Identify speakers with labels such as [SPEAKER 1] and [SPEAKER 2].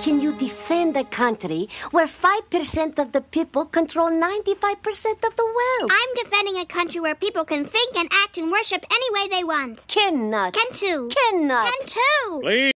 [SPEAKER 1] can you defend a country where 5% of the people control 95% of the world?
[SPEAKER 2] I'm defending a country where people can think and act and worship any way they want.
[SPEAKER 1] Cannot.
[SPEAKER 2] Can too.
[SPEAKER 1] Cannot.
[SPEAKER 2] Can too.
[SPEAKER 3] Please.